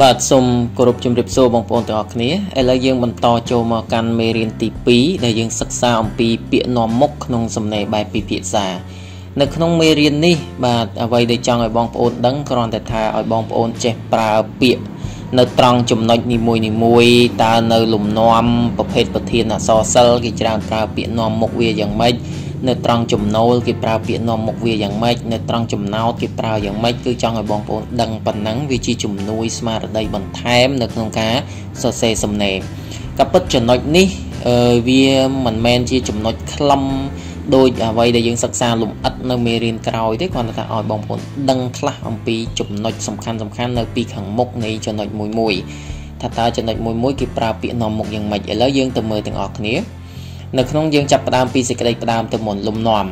បាទសូមគោរពជំរាបសួរបងប្អូនទាំងអស់គ្នាឥឡូវយើងបន្តចូលមកកាន់មេរៀនទី2ដែលយើងសិក្សាអំពីពាក្យនាំមុខក្នុងសំណេរបែបពិភាក្សា នៅក្នុងមេរៀននេះ បាទអ្វីដែលចង់ឲ្យបងប្អូនដឹងគ្រាន់តែថាឲ្យបងប្អូនចេះប្រើពាក្យនៅត្រង់ចំណុចនីមួយនីមួយតើនៅលំនាំប្រភេទប្រធានអក្សរសិល្ប៍គេច្រើនប្រើពាក្យនាំមុខវាយ៉ាងម៉េច នៅត្រង់ចំណូលគេប្រើពាក្យនាំមុខវាយ៉ាងម៉េចនៅត្រង់ចំណោទគេប្រើយ៉ាងម៉េចគឺចង់ឲ្យបងប្អូនដឹងប៉ុណ្ណឹងវាជាជំនួយស្មារតីបន្ថែមនៅក្នុងការសរសេរសំណេរក៏ពិតចំណុចនេះវាមិនមែនជាចំណុចខ្លឹមដោយអ្វីដែលយើងសិក្សាលំអិតនៅមេរៀនក្រោយទេគ្រាន់តែថាឲ្យបងប្អូនដឹងខ្លះអំពីចំណុចសំខាន់សំខាន់នៅពីខាងមុខនៃចំណុចមួយមួយថាតើចំណុចមួយមួយគេប្រើពាក្យនាំមុខយ៉ាងម៉េចឥឡូវយើងទៅមើលទាំងអស់គ្នា នៅក្នុងយើងចាប់ផ្ដើមពីសេចក្តីផ្ដើមទៅមុនលំនាំ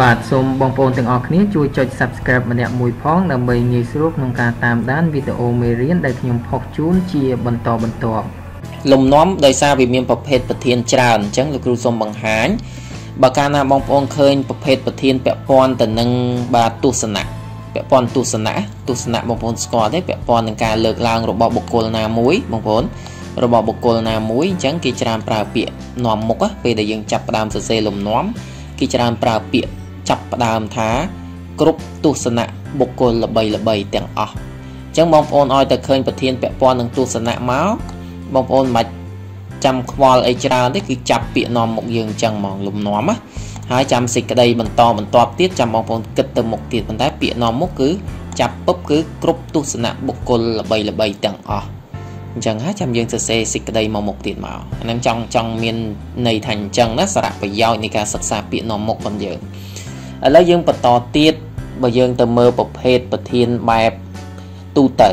បាទសូមបងប្អូនទាំងអស់គ្នាជួយចុច Subscribe ម្នាក់មួយផងដើម្បីងាយស្រួលក្នុងការតាមដានវីដេអូមេរៀនដែលខ្ញុំផុសជូនជាបន្តបន្ទាប់លំនាំដោយសារវាមានប្រភេទប្រធានច្រើនអញ្ចឹងលោកគ្រូសូមបង្ហាញបើកាលណាបងប្អូនឃើញប្រភេទប្រធានពាក់ព័ន្ធទៅនឹងបាទទស្សនៈពាក់ព័ន្ធទស្សនៈទស្សនៈបងប្អូនស្គាល់ទេពាក់ព័ន្ធនឹងការលើកឡើងរបស់បុគ្គលណាមួយបងប្អូន របស់បុគ្គលណាមួយអញ្ចឹងគេច្រើនប្រើពាក្យនាំមុខពេលដែលយើងចាប់ផ្ដើមសរសេរលំនាំគេច្រើនប្រើពាក្យចាប់ផ្ដើមថា គ្រប់ទស្សនៈបុគ្គលល្បីល្បីទាំងអស់អញ្ចឹងបងប្អូនឲ្យតែឃើញប្រធានពាក់ព័ន្ធនឹងទស្សនៈមកបងប្អូនមិនចាំខ្វល់អីច្រើនទេគឺចាប់ពាក្យនាំមុខយើងអញ្ចឹងហ្មងលំនាំណាហើយចាំសេចក្តីបន្តបន្តទៀតចាំបងប្អូនគិតទៅមុខទៀតប៉ុន្តែពាក្យនាំមុខគឺចាប់ពុបគឺគ្រប់ទស្សនៈបុគ្គលល្បីល្បីទាំងអស់ អញ្ចឹងហើយចាំយើងសរសេរសេចក្តីមកមុខទៀតមកអាហ្នឹងចង់ចង់មានន័យថាអញ្ចឹងណាសារៈប្រយោជន៍នៃការសិក្សាពាក្យនាំមុខរបស់យើងឥឡូវយើងបន្តទៀតបើយើងទៅមើលប្រភេទប្រធានបែបទូទៅ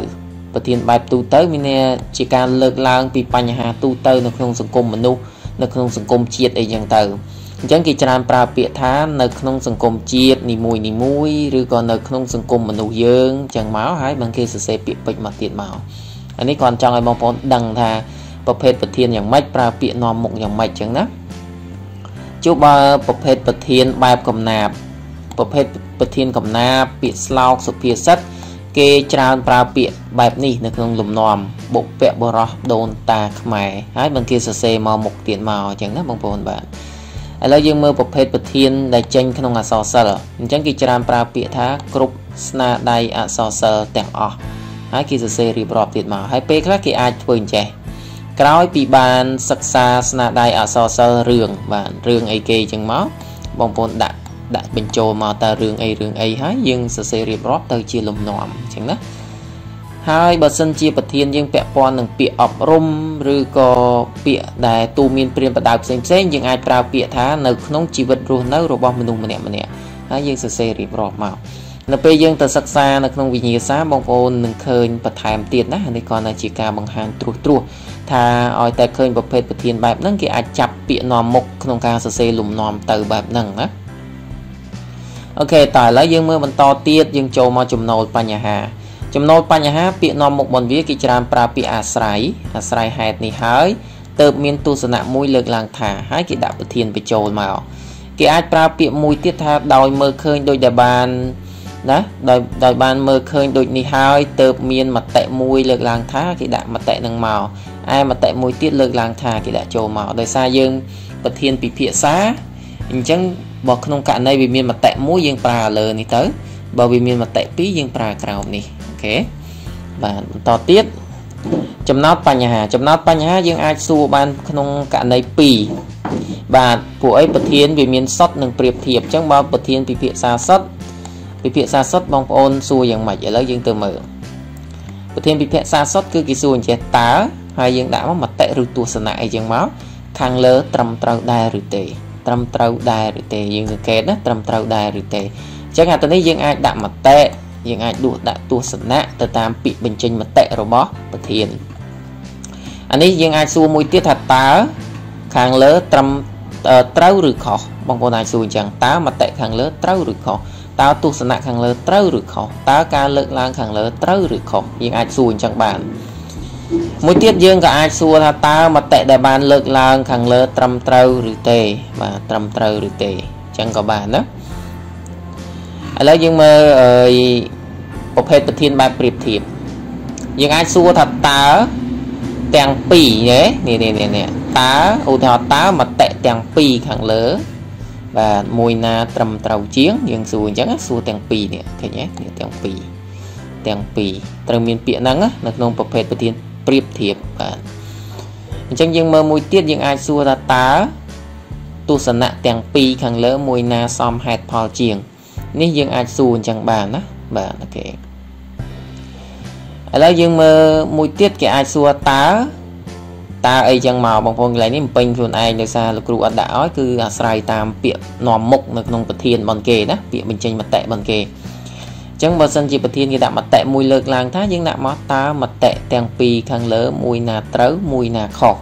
ប្រធានបែបទូទៅមានន័យជាការលើកឡើងពីបញ្ហាទូទៅនៅក្នុងសង្គមមនុស្សនៅក្នុងសង្គមជាតិអីចឹងទៅអញ្ចឹងគេច្រើនប្រើពាក្យថានៅក្នុងសង្គមជាតិនីមួយនីមួយឬក៏នៅក្នុងសង្គមមនុស្សយើងអញ្ចឹងមកហើយបានគេសរសេរពាក្យពេចន៍មកទៀតមក អានេះគាត់ចង់ឲ្យបងប្អូនដឹងថាប្រភេទប្រធានយ៉ាងម៉េចប្រើពាក្យនាំមុខយ៉ាងម៉េចចឹងណាជួបបើប្រភេទប្រធានបែបកំណាបប្រភេទប្រធានកំណាបពាក្យស្លោកសុភាសិតគេច្រើនប្រើពាក្យបែបនេះនៅក្នុងលំនាំបុព្វបុរសដូនតាខ្មែរហើយមិនគេសរសេរមកមុខទៀតមកអញ្ចឹងណាបងប្អូនបាទឥឡូវយើងមើលប្រភេទប្រធានដែលចេញក្នុងអក្សរសិល្ប៍អញ្ចឹងគេច្រើនប្រើពាក្យថាគ្រប់ស្នាដៃអក្សរសិល្ប៍ទាំងអស់ ហើយគេសរសេររៀបរាប់ទៀតមកហើយពេលខ្លះគេអាចធ្វើអញ្ចេះក្រោយពីបានសិក្សាស្នាដៃអក្សរសិល្ប៍រឿងបាទរឿងអីគេអញ្ចឹងមកបងប្អូនដាក់ដាក់បញ្ចូលមកតើរឿងអីរឿងអីហើយយើងសរសេររៀបរាប់ទៅជាលំនាំអញ្ចឹងណាហើយបើសិនជាប្រធានយើងពាក់ព័ន្ធនឹងពាក្យអប់រំឬក៏ពាក្យដែលទូមានព្រានបដៅផ្សេងផ្សេងយើងអាចប្រើពាក្យថានៅក្នុងជីវិតរស់នៅរបស់មនុស្សម្នាក់ម្នាក់ហើយយើងសរសេររៀបរាប់មក នៅពេលយើងទៅសិក្សានៅក្នុងវិញ្ញាសាបងប្អូននឹងឃើញបន្ថែមទៀតណានេះគ្រាន់តែជាការបង្ហាញត្រួសត្រាសថាឲ្យតែឃើញប្រភេទប្រធានបែបហ្នឹងគេអាចចាប់ពាក្យនាំមុខក្នុងការសរសេរលំនាំទៅបែបហ្នឹងណាអូខេតើឥឡូវយើងមើលបន្តទៀតយើងចូលមកចំណូលបញ្ហាចំណូលបញ្ហាពាក្យនាំមុខបន្វាគេច្រើនប្រើពាក្យអាស្រ័យអាស្រ័យហេតុនេះហើយទៅមានទស្សនៈមួយលើកឡើងថាហើយគេដាក់ប្រធានបញ្ចូលមកគេអាចប្រើពាក្យមួយទៀតថាដោយមើលឃើញដូចដែលបាន ណាដោយដោយបានមើលឃើញដូចនេះហើយទៅមានមតិមួយលើកឡើងថាគេដាក់មតិនឹងមកឯមតិមួយទៀតលើកឡើងថាគេដាក់ចូលមកដោយសារយើងប្រធានពិភាក្សាអញ្ចឹងបើក្នុងករណីវាមានមតិមួយយើងប្រើលើនេះទៅបើវាមានមតិពីរយើងប្រើក្រោមនេះអូខេបាទបន្តទៀតចំណោទបញ្ហាចំណោទបញ្ហាយើងអាចសួរបានក្នុងករណី2បាទពួកអីប្រធានវាមានសុតនិងប្រៀបធៀបអញ្ចឹងបើប្រធានពិភាក្សាសុត ពិភាក្សាសុតបងប្អូនសួរយ៉ាងម៉េចឥឡូវយើងទៅមើលប្រធានពិភាក្សាសុតគឺគេសួរអញ្ចេះតើហើយយើងដាក់មកមតិឬទស្សនៈអីចឹងមកខាងលើត្រឹមត្រូវដែរឬទេត្រឹមត្រូវដែរឬទេយើងសង្កេតណាត្រឹមត្រូវដែរឬទេអញ្ចឹងអាទៅនេះយើងអាចដាក់មតិយើងអាចដួសដាក់ទស្សនៈទៅតាមពាក្យបញ្ចេញមតិរបស់ប្រធានអានេះយើងអាចសួរមួយទៀតថាតើខាងលើត្រឹមត្រូវឬខុសបងប្អូនអាចសួរអញ្ចឹងតើមតិខាងលើត្រូវឬខុស តើទស្សនៈខាងលើត្រូវឬខុសតើការលើកឡើងខាងលើត្រូវឬខុសយើងអាចសួរអញ្ចឹងបានមួយទៀតយើងក៏អាចសួរថាតើមតិដែលបានលើកឡើងខាងលើត្រឹមត្រូវឬទេបាទត្រឹមត្រូវឬទេអញ្ចឹងក៏បានណាឥឡូវយើងមើលប្រភេទប្រធានបែបប្រៀបធៀបយើងអាចសួរថាតើទាំងពីរនេះនេះនេះនេះតើឧទាហរណ៍តើមតិទាំងពីរខាងលើ បាទមួយណាត្រឹមត្រូវជាងយើងសួរអញ្ចឹងសួរទាំងពីរនេះឃើញទេទាំងពីរទាំងពីរត្រូវមានពាក្យហ្នឹងនៅក្នុងប្រភេទប្រធានប្រៀបធៀបបាទអញ្ចឹងយើងមើលមួយទៀតយើងអាចសួរថាតើទស្សនៈទាំងពីរខាងលើមួយណាសមហេតុផលជាង នេះយើងអាចសួរអញ្ចឹងបានណាបាទអូខេឥឡូវយើងមើលមួយទៀតគេអាចសួរតើ តើអីចឹងមកបងប្អូនកន្លែងនេះបំពេញខ្លួនឯងដោយសារលោកគ្រូអត់ដាក់ឲ្យគឺអាស្រ័យតាមពាក្យនាំមុខនៅក្នុងប្រធានបនគេណាពាក្យបញ្ចេញមតិបនគេអញ្ចឹងបើសិនជាប្រធានគេដាក់មតិមួយលើកឡើងថាយើងដាក់មកតើមតិទាំងពីរខាងលើមួយណាត្រូវមួយណាខុស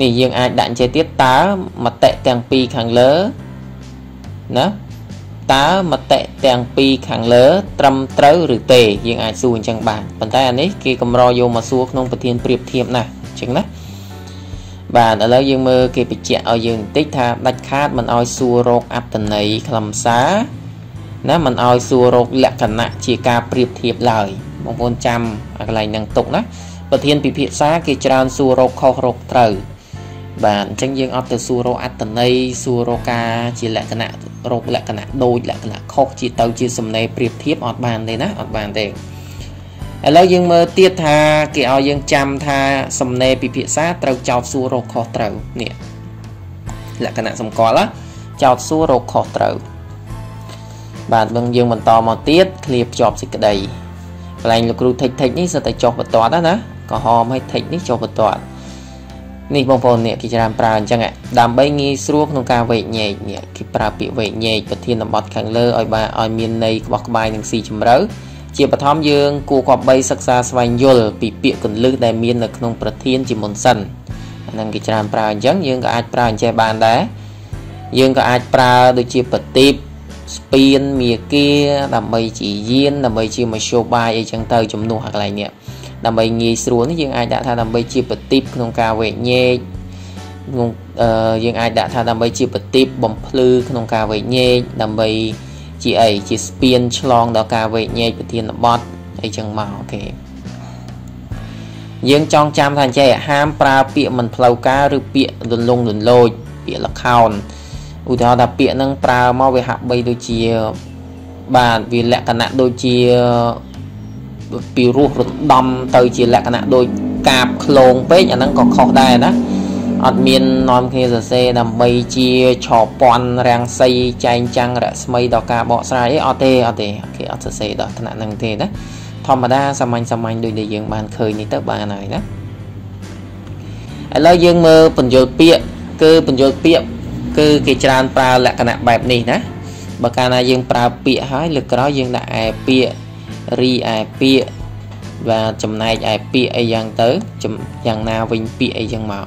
នេះយើងអាចដាក់ចេះទៀតតើមតិទាំងពីរខាងលើណា តើមតិទាំងពីរខាងលើ ត្រឹមត្រូវឬទេយើងអាចសួរអញ្ចឹងបានប៉ុន្តែអានេះគេកម្រយកមកសួរក្នុងប្រធានប្រៀបធៀបណាអញ្ចឹងណាបាទឥឡូវយើងមើលគេបញ្ជាក់ឲ្យយើងបន្តិចថាដាច់ខាតមិនឲ្យសួររោគអត្តន័យខ្លឹមសារណាមិនឲ្យសួររោគលក្ខណៈជាការប្រៀបធៀបឡើយបងប្អូនចាំអាកន្លែងហ្នឹងទុកណាប្រធានពិភាក្សាគេច្រើនសួររោគខុសរោគត្រូវបាទអញ្ចឹងយើងអត់ទៅសួររកអត្តន័យសួររកការជាលក្ខណៈ រោគលក្ខណៈដូចលក្ខណៈខុសជាទៅជាសំណេរប្រៀបធៀបអត់បានទេណាអត់បានទេឥឡូវយើងមើលទៀតថាគេឲ្យយើងចាំថាសំណេរពិភាក្សាត្រូវចោតសួររកខុសត្រូវនេះលក្ខណៈសម្គាល់ចោតសួររកខុសត្រូវបាទនឹងយើងបន្តមកទៀតឃ្លាភ្ជាប់សេចក្តីកន្លែងលោកគ្រូថិចថិចនេះសិតតែចុះបន្ទាត់ណាក៏ហមឲ្យថិចនេះចុះបន្ទាត់ នេះបងប្អូននេះគេច្រើនប្រើអញ្ចឹងដើម្បីងាយស្រួលក្នុងការវែកញែកនេះគេប្រើពាក្យវែកញែកប្រធានបទខាងលើឲ្យបានឲ្យមានន័យក្បោះក្បាយនិងស៊ីជម្រៅជាបឋមយើងគួរគប្បីសិក្សាស្វែងយល់ពីពាក្យកន្លឹះដែលមាននៅក្នុងប្រធានជាមុនសិនអាហ្នឹងគេច្រើនប្រើអញ្ចឹងយើងក៏អាចប្រើអញ្ចេះបានដែរយើងក៏អាចប្រើដូចជាប្រទីបស្ពានមាគាដើម្បីជាយានដើម្បីជាមធ្យោបាយអីចឹងទៅជំនួសអាកន្លែងនេះ ដើម្បីងាយស្រួលនេះយើងអាចដាក់ថាដើម្បីជាប្រទីបក្នុងការវែកញែកក្នុងយើងអាចដាក់ថាដើម្បីជាប្រទីបបំភ្លឺក្នុងការវែកញែកដើម្បីជាអីជាស្ពានឆ្លងដល់ការវែកញែកប្រធានបទអីចឹងមកអូខេយើងចងចាំថាចេះហាមប្រើពាក្យមិនផ្លូវការឬពាក្យលលងលលោចពាក្យលខោនឧទាហរណ៍ថាពាក្យហ្នឹងប្រើមកវាហាក់បីដូចជាបាទវាលក្ខណៈដូចជា ពីរោះរំដំទៅជាលក្ខណៈដូចកាបឃ្លោងពេកអាហ្នឹងក៏ខុសដែរណាអត់មាននាំគ្នាសរសេរដើម្បីជាឆពាន់រាំងសីចែងចាំងរស្មីដល់ការបកស្រាយអីអត់ទេអត់ទេគេអត់សរសេរដល់ថ្នាក់ហ្នឹងទេណាធម្មតាសាមញ្ញសាមញ្ញដូចដែលយើងបានឃើញនេះទៅបានហើយណាឥឡូវយើងមើលបញ្យលពាក្យគឺបញ្យលពាក្យគឺគេច្រើនប្រើលក្ខណៈបែបនេះណាបើកាលណាយើងប្រើពាក្យហើយលើកក្រោយយើងដាក់ឯពាក្យ រីឯពាក្យបាទចំណែកឯពាក្យអីយ៉ាងទៅយ៉ាងណាវិញពាក្យអីយ៉ាងមក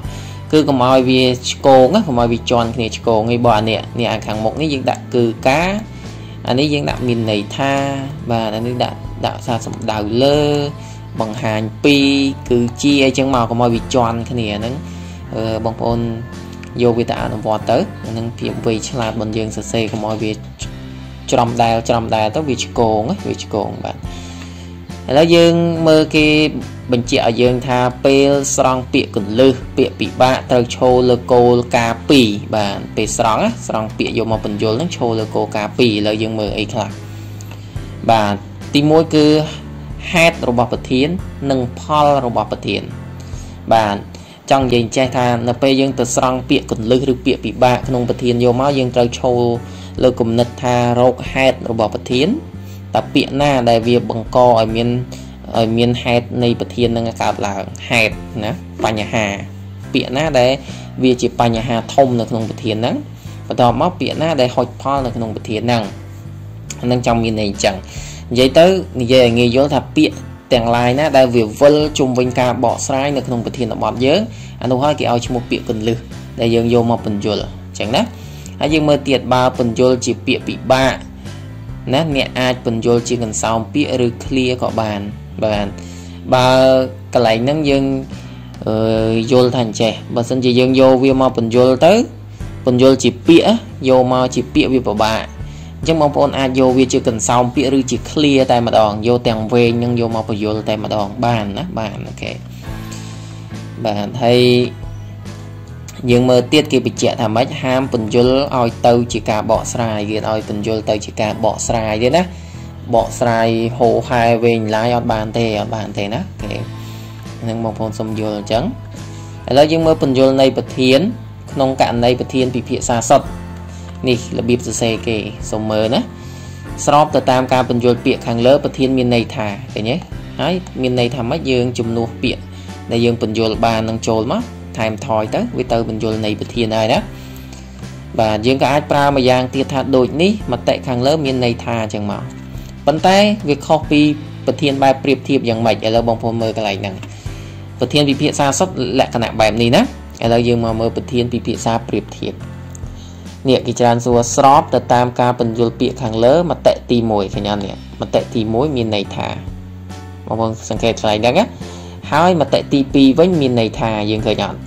គឺកុំឲ្យវាឆ្កងកុំឲ្យវាជន់គ្នាឆ្កងឯងបើអានេះនេះអាខាងមុខនេះយើងដាក់គឺការអានេះយើងដាក់មានន័យថាបាទអានេះដាក់ដាក់សារសំដៅលើ បង្ហាញពីគឺជាអីចឹងមកកុំឲ្យវាជន់គ្នាហ្នឹងបងប្អូនយកវាទៅអនុវត្តទៅនឹងភាពវៃឆ្លាតរបស់យើងសរសេរកុំឲ្យវា ច្រំដែលច្រំដែលទៅវាឆ្កងវាឆ្កងបាទឥឡូវយើងមើលគេបញ្ជាក់ឲ្យយើងថាពេលស្រង់ពាក្យកលឹះពាក្យពិបាកត្រូវឈរលើគោលការ2បាទពេលស្រង់ស្រង់ពាក្យយកមកបញ្យលនឹងឈរលើគោលការ2ឥឡូវយើងមើលអីខ្លះបាទទី1គឺហេតុរបស់ប្រធាន និងផលរបស់ប្រធាន បាទចង់និយាយចេះថានៅពេលយើងទៅស្រង់ពាក្យកលឹះឬពាក្យពិបាកក្នុងប្រធានយកមកយើងត្រូវឈរ លើគំនិតថារោគហេតុរបស់ប្រធានតើពាក្យណាដែលវាបង្កឲ្យមានឲ្យមានហេតុនៃប្រធាននឹងកើតឡើងហេតុណាបញ្ហា ពាក្យណាដែលវាជាបញ្ហាធំនៅក្នុងប្រធានហ្នឹងបន្ទាប់មកពាក្យណាដែលហុចផលនៅក្នុងប្រធានហ្នឹងហ្នឹងចង់មានន័យអញ្ចឹងនិយាយទៅនិយាយឲ្យងាយយល់ថាពាក្យទាំងឡាយណាដែលវាវិលជុំវិញការបកស្រាយនៅក្នុងប្រធានបទយើងអានោះហើយគេឲ្យឈ្មោះពាក្យកន្លឹះដែលយើងយកមកបញ្យល់អញ្ចឹងណា ហើយយើងមើលទៀតបើពន្យល់ជាពាក្យពិបាកណាអ្នកអាចពន្យល់ជាកន្សោមពាក្យឬឃ្លាក៏បានបាទបើកន្លែងហ្នឹងយើងអឺយល់ថាអញ្ចេះបើសិនជាយើងយកវាមកពន្យល់ទៅពន្យល់ជាពាក្យយកមកជាពាក្យវាពិបាកអចឹងបងប្អូនអាចយកវាជាកន្សោមពាក្យឬជា clear តែម្ដងយកទាំងវែងនឹងយកមកបញ្យល់តែម្ដងបានណាបានអូខេបាទហើយ យើងមើលទៀតគេបញ្ជាក់ថាម៉េចហាមពន្យល់ឲ្យទៅជាការបកស្រាយគេឲ្យពន្យល់ទៅជាការបកស្រាយទេណាបកស្រាយហោហែវែងឡាយអត់បានទេអត់បានទេណាគេនឹងបងប្អូនសុំយល់អញ្ចឹងឥឡូវយើងមើលពន្យល់នៃប្រធាន ក្នុងករណីប្រធានពិភាក្សាសុទ្ធនេះរបៀបសរសេរគេសុំមើលណាស្របទៅតាមការពន្យល់ពាក្យខាងលើប្រធានមានន័យថាឃើញទេហើយមានន័យថាម៉េចយើងជំនួសពាក្យដែលយើងពន្យល់បាននឹងចូលមក ថែមថយទៅវាទៅបញ្យលនៃប្រធានហើយណាបាទយើងក៏អាចប្រើមួយយ៉ាងទៀតថាដូចនេះមតិខាងលើមានន័យថាអញ្ចឹងមកប៉ុន្តែវាខុសពីប្រធានបែបប្រៀបធៀបយ៉ាងម៉េចឥឡូវបងប្អូនមើលកន្លែងហ្នឹងប្រធានពិភាក្សាសុទ្ធលក្ខណៈបែបនេះណាឥឡូវយើងមកមើលប្រធានពិភាក្សាប្រៀបធៀបនេះគេច្រើនសួរស្របទៅតាមការបញ្យលពាក្យខាងលើមតិទី1ឃើញអត់នេះមតិទី1មានន័យថាបងប្អូនសង្កេតកន្លែងហ្នឹងណាហើយមតិទី2វិញមានន័យថាយើងឃើញអត់អញ្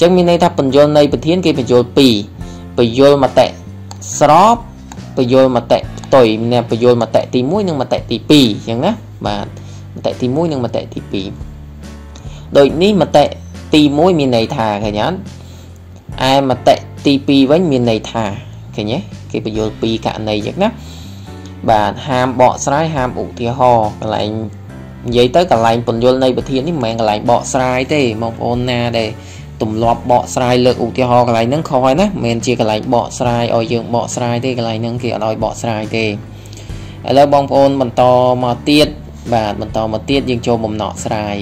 ចឹងមានន័យថាបញ្យលនៃប្រធានគេបញ្យល2បញ្យលមតិស្របបញ្យលមតិផ្ទុយមានបញ្យលមតិទី1និងមតិទី2អញ្ចឹងណាបាទមតិទី1និងមតិទី2ដូចនេះមតិទី1មានន័យថាឃើញអត់ឯមតិទី2វិញមានន័យថាឃើញទេគេបញ្យល2ករណីអញ្ចឹងណាបាទហាមបកស្រាយហាមឧទាហរណ៍កន្លែងនិយាយទៅកន្លែងពន្យល់នៃប្រធាននេះមិនមែនកន្លែងបកស្រាយទេបងប្អូនណាដែល ទម្លាប់បកស្រាយលើកឧទាហរណ៍កន្លែងហ្នឹងខុសហើយណាមិនមែនជាកន្លែងបកស្រាយឲ្យយើងបកស្រាយទេកន្លែងហ្នឹងគេអត់ឲ្យបកស្រាយទេឥឡូវបងប្អូនបន្តមកទៀតបាទបន្តមកទៀតយើងចូលបំណក់ស្រាយ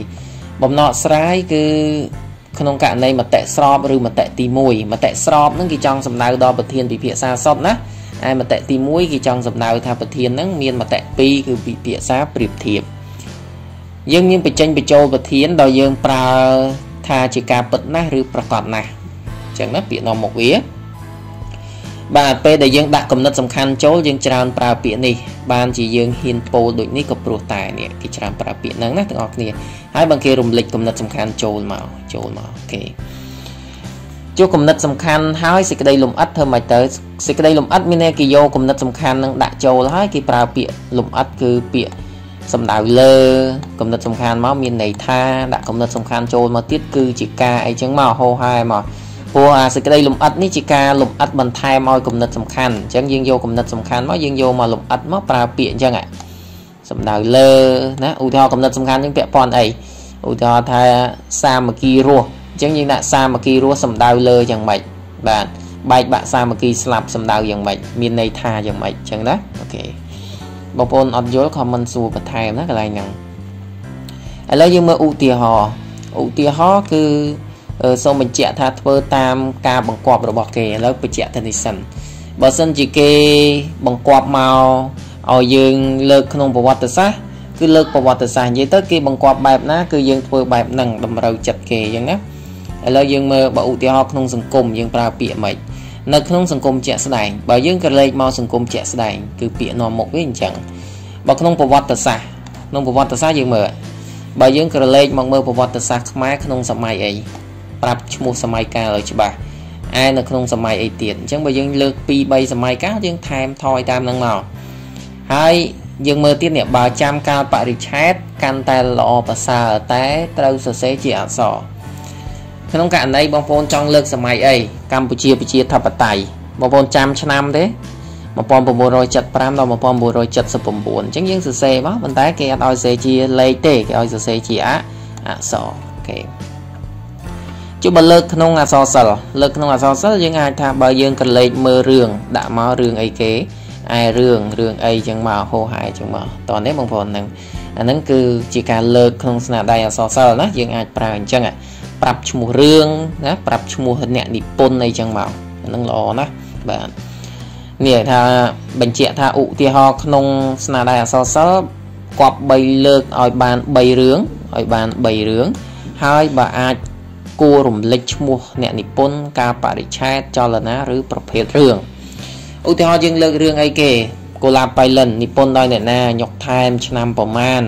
បំណក់ស្រាយគឺក្នុងករណីមតិស្របឬមតិទី1មតិស្របហ្នឹងគេចង់សំដៅដល់ប្រធានពិភាក្សាសពណាឯមតិទី1គេចង់សំដៅថាប្រធានហ្នឹងមានមតិ2គឺពិភាក្សាប្រៀបធៀបយើងមានបញ្ចេញបញ្ចូលប្រធានដោយយើងប្រើ ថាជាការពិតណាស់ឬប្រកបណាស់អញ្ចឹងណាពាក្យនាំមុខវាបាទពេលដែលយើងដាក់គំនិតសំខាន់ចូលយើងច្រើនប្រើពាក្យនេះបានជាយើងហ៊ានពោលដូចនេះក៏ព្រោះតែនេះគេច្រើនប្រើពាក្យហ្នឹងណាទាំងអស់គ្នាហើយបើគេរំលេចគំនិតសំខាន់ចូលមកចូលមកអូខេជួគំនិតសំខាន់ហើយសេចក្តីលំអិតធ្វើម៉េចទៅសេចក្តីលំអិតមានន័យគេយកគំនិតសំខាន់នឹងដាក់ចូលហើយគេប្រើពាក្យលំអិតគឺពាក្យ សំដៅលើគំនិតសំខាន់មកមានន័យថាដាក់គំនិតសំខាន់ចូលមកទៀតគឺជាការអីចឹងមកហោហែមកព្រោះអាសេចក្តីលំអិតនេះជាការលំអិតបន្ថែមឲ្យគំនិតសំខាន់អញ្ចឹងយើងយកគំនិតសំខាន់មកយើងយកមកលំអិតមកប្រើពាក្យអញ្ចឹងសំដៅលើណាឧទាហរណ៍គំនិតសំខាន់អញ្ចឹងពាក់ព័ន្ធអីឧទាហរណ៍ថាសាមគ្គីរស់អញ្ចឹងយើងដាក់សាមគ្គីរស់សំដៅលើយ៉ាងម៉េចបាទបែកបាក់សាមគ្គីស្លាប់សំដៅយ៉ាងម៉េចមានន័យថាយ៉ាងម៉េចអញ្ចឹងណាអូខេ បងប្អូនអត់យល់ comment សួរបន្ថែមណាកន្លែងហ្នឹងឥឡូវយើងមើលឧទាហរណ៍ឧទាហរណ៍គឺសូមបញ្ជាក់ថាធ្វើតាមការបង្គាប់របស់គេឥឡូវបញ្ជាក់ទៅនេះសិនបើសិនជាគេបង្គាប់មកឲ្យយើងលើកក្នុងប្រវត្តិសាស្ត្រគឺលើកប្រវត្តិសាស្ត្រនិយាយទៅគេបង្គាប់បែបណាគឺយើងធ្វើបែបហ្នឹងតម្រូវចិត្តគេអញ្ចឹងណាឥឡូវយើងមើលបើឧទាហរណ៍ក្នុងសង្គមយើងប្រើពាក្យម៉េច នៅក្នុងសង្គមជាក់ស្ដែងបើយើងក៏លេខមកសង្គមជាក់ស្ដែងគឺពាក្យនាំមុខវាអញ្ចឹងបើក្នុងប្រវត្តិសាស្ត្រក្នុងប្រវត្តិសាស្ត្រយើងមើលបើយើងក្រឡេកមកមើលប្រវត្តិសាស្ត្រខ្មែរក្នុងសម័យអីប្រាប់ឈ្មោះសម័យកាលឲ្យច្បាស់ឯនៅក្នុងសម័យអីទៀតអញ្ចឹងបើយើងលើក2 3សម័យកាលយើងថែមថយតាមនឹងមកហើយយើងមើលទៀតនេះបើចាំកាលបរិច្ឆេទកាន់តែល្អប្រសើរតែត្រូវសរសេរជាអក្សរ ក្នុងករណីបងប្អូនចង់លើកសម័យអីកម្ពុជាប្រជាធិបតេយ្យបងប្អូនចាំឆ្នាំទេ1975ដល់1979អញ្ចឹងយើងសរសេរមកប៉ុន្តែគេអត់ឲ្យសរសេរជាលេខទេគេឲ្យសរសេរជាអអក្សរអូខេចុះបើលើកក្នុងអក្សរសិល្ប៍លើកក្នុងអក្សរសិល្ប៍យើងអាចថាបើយើងក្រឡេកមើលរឿងដាក់មករឿងអីគេឯរឿងរឿងអីចឹងមកហោហែចឹងមកតោះនេះបងប្អូនហ្នឹងអាហ្នឹងគឺជាការលើកក្នុងស្នាដៃអក្សរសិល្ប៍ណាយើងអាចប្រើអញ្ចឹង ប្រាប់ឈ្មោះរឿងណាប្រាប់ឈ្មោះអ្នកនិពន្ធអីចឹងមកអាហ្នឹងល្អណាស់បាទនេះថាបញ្ជាក់ថាឧទាហរណ៍ក្នុងស្នាដៃអក្សរសិល្ប៍គប់3លើកឲ្យបាន3រឿងឲ្យបាន3រឿងហើយបើអាចគួររំលេចឈ្មោះអ្នកនិពន្ធការបរិច្ឆេទចលនាឬប្រភេទរឿងឧទាហរណ៍យើងលើករឿងអីគេកូឡាបៃលិននិពន្ធដោយអ្នកណាញុកថែមឆ្នាំប្រមាណ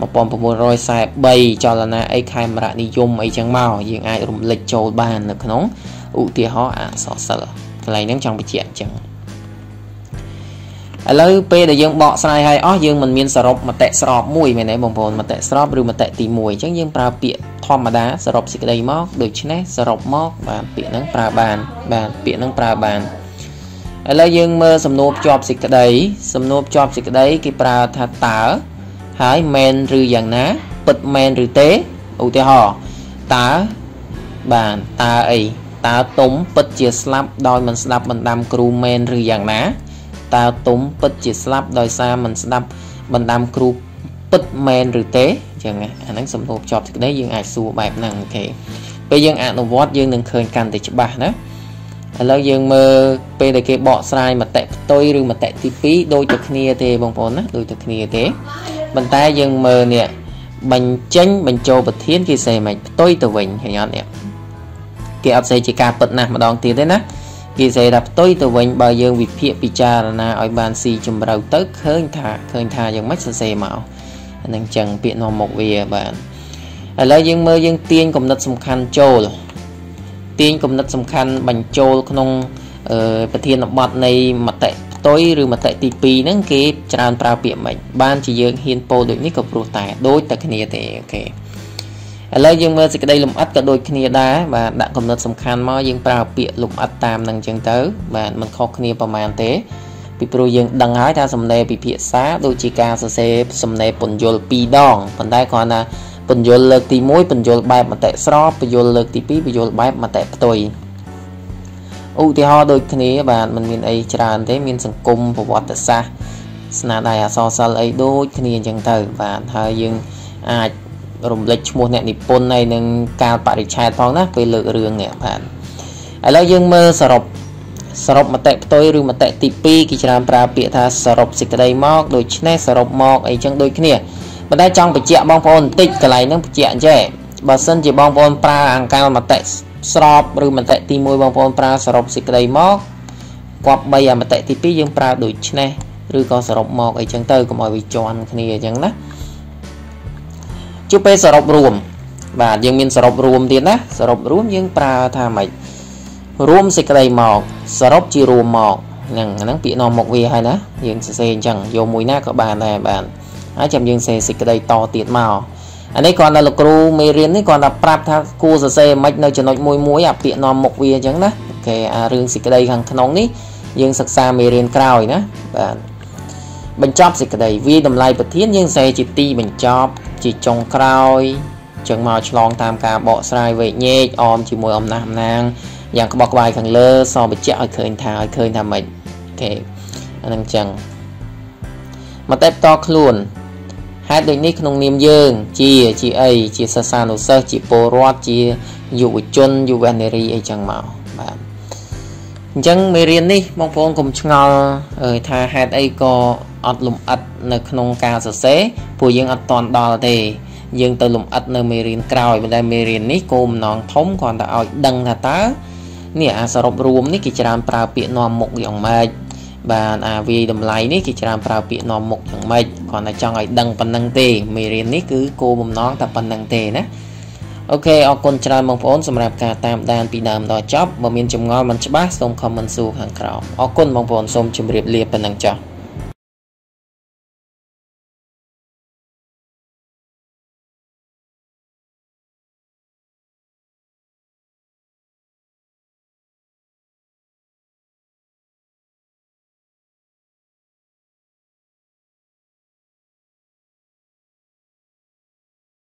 1943ចលនាអីខេមរៈនិយមអីចឹងមកយើងអាចរំលេចចូលបាននៅក្នុងឧទាហរណ៍អក្សរសិល្ប៍កន្លែងហ្នឹងចង់បញ្ជាក់អញ្ចឹងឥឡូវពេលដែលយើងបកស្រាយឲ្យអស់យើងមិនមានសរុបមតិស្របមួយមែនទេបងប្អូនមតិស្របឬមតិទី1អញ្ចឹងយើងប្រើពាក្យធម្មតាសរុបសេចក្តីមកដូច្នេះសរុបមកបាទពាក្យហ្នឹងប្រើបានបាទពាក្យហ្នឹងប្រើបានឥឡូវយើងមើលសំណួរភ្ជាប់សេចក្តីសំណួរភ្ជាប់សេចក្តីគេប្រើថាតើ ហើយមែនឬយ៉ាងណាពិតមែនឬទេឧទាហរណ៍តើបាទតើអីតើទុំពិតជាស្លាប់ដោយមិនស្ដាប់បណ្ដាំគ្រូមែនឬយ៉ាងណាតើទុំពិតជាស្លាប់ដោយសារមិនស្ដាប់បណ្ដាំគ្រូពិតមែនឬទេអញ្ចឹងអាហ្នឹងសំណួរភ្ជាប់សេចក្តីយើងអាចសួរបែបហ្នឹងអូខេពេលយើងអនុវត្តយើងនឹងឃើញកាន់តែច្បាស់ណាឥឡូវយើងមើលពេលដែលគេបកស្រាយមតិផ្ទុយឬមតិទី2ដូចតែគ្នាទេបងប្អូនណាដូចតែគ្នាទេ ប៉ុន្តែយើងមើលនេះបញ្ចេញបញ្ចូលប្រធានគេសេមិនផ្ទុយទៅវិញឃើញអត់នេះគេអត់សេជាការពិតណាស់ម្ដងទៀតទេណាគេសេថាផ្ទុយទៅវិញបើយើងវិភាគពិចារណាឲ្យបានស៊ីជម្រៅទៅឃើញថាឃើញថាយ៉ាងម៉េចសរសេរមកអានឹងចឹងពាក្យនាំមុខវាបាទឥឡូវយើងមើលយើងទាញគំនិតសំខាន់ចូលទាញគំនិតសំខាន់បញ្ចូលក្នុងប្រធានបទនៃមតិ ផ្ទុយឬមតិទី2ហ្នឹងគេច្រើនប្រើពាក្យមិនបានជាយើងហ៊ានពោលដូចនេះក៏ព្រោះតែដូចតែគ្នាទេអូខេឥឡូវយើងមើលសេចក្តីលំអិតក៏ដូចគ្នាដែរបាទដាក់កំណត់សំខាន់មកយើងប្រើពាក្យលំអិតតាមនឹងអញ្ចឹងទៅ បាទมันខុសគ្នាប្រមាណទេពីព្រោះយើងដឹងហើយថាសំណេរពិភាក្សាដូចជាការសរសេរសំណេរពន្យល់2ដងប៉ុន្តែគ្រាន់តែពន្យល់លើកទី1ពន្យល់បែបមតិស្របពន្យល់លើកទី2ពន្យល់បែបមតិផ្ទុយ ឧទាហរណ៍ដូចគ្នាបាទมันមានអីច្រើនទេមានសង្គមប្រវត្តិសាស្ត្រស្នាដៃអក្សរសិល្ប៍អីដូចគ្នាអញ្ចឹងទៅបាទហើយយើងអាចរំលេចឈ្មោះអ្នកនិពន្ធហើយនឹងកាលបរិច្ឆេទផងណាពេលលើករឿងនេះបាទឥឡូវយើងមើលសរុបសរុបមតិផ្ទុយឬមតិទី2គេច្រើនប្រើពាក្យថាសរុបសេចក្តីមកដូច្នេះសរុបមកអីចឹងដូចគ្នាប៉ុន្តែចង់បញ្ជាក់បងប្អូនបន្តិចកន្លែងហ្នឹងបញ្ជាក់អញ្ចេះបើសិនជាបងប្អូនប្រើអង្កលមតិ ស្របឬមតិទី1បងប្អូនប្រើសរុបសេចក្តីមកគប្បីអាមតិទី2យើងប្រើដូចនេះឬក៏សរុបមកអីចឹងទៅកុំឲ្យវាជន់គ្នាអញ្ចឹងណាជួបពេលសរុបរួម បាទយើងមានសរុបរួមទៀតណាសរុបរួមយើងប្រើថាម៉េចរួមសេចក្តីមកសរុបជារួមមកហ្នឹងហ្នឹងពាក្យនាំមកវាហើយណាយើងសរសេរអញ្ចឹងយកមួយណាក៏បានដែរបាទហើយចាំយើងសេសេចក្តីតទៀតមក អានេះគាត់តែលោកគ្រូមេរៀននេះគាត់តែប្រាប់ថាគួរសរសេរមិននៅចំណុចមួយមួយអាពាក្យនាំមុខវាអញ្ចឹងណា OK អារឿងសេចក្តីខាងក្នុងនេះយើងសិក្សាមេរៀនក្រោយណាបាទបញ្ចប់សេចក្តីវាយតម្លៃប្រធានយើងសេជាទីបញ្ចប់ជាចុងក្រោយចឹងមកឆ្លងតាមការបកស្រាយវែកញែកអមជាមួយអំណះអំណាងយ៉ាងក្បោះក្បាយខាងលើសបញ្ជាក់ឲ្យឃើញថាឲ្យឃើញថាម៉េច OKអានឹងចឹងមកតែបន្តខ្លួន ហេតុដូចនេះក្នុងនាមយើង ជាជាអីជាសិស្សានុសិស្សជាពលរដ្ឋជាយុវជនយុវនារីអីចឹងមកបាទអញ្ចឹងមេរៀននេះបងប្អូនកុំឆ្ងល់ថាហេតុអីក៏អត់លំអិតនៅក្នុងការសរសេរព្រោះយើងអត់តន់ដល់ទេយើងទៅលំអិតនៅមេរៀនក្រោយប៉ុន្តែមេរៀននេះគោលបំណងធំគ្រាន់តែឲ្យដឹងថាតើនេះអាសរុបរួមនេះគេច្រើនប្រើពាក្យនាំមុខយ៉ាងម៉េច បាទអាវាយតម្លៃនេះគេច្រើនប្រើពាក្យនាំមុខយ៉ាងម៉េចគ្រាន់តែចង់ឲ្យដឹងប៉ុណ្្នឹងទេមេរៀននេះគឺគោលបំណងតែប៉ុណ្្នឹងទេណាអូខេអរគុណច្រើនបងប្អូនសម្រាប់ការតាមដានពីដើមដល់ចប់បើមានចម្ងល់មិនច្បាស់សូម comment សួរខាងក្រោមអរគុណបងប្អូនសូមជម្រាបលាប៉ុណ្្នឹងចុះ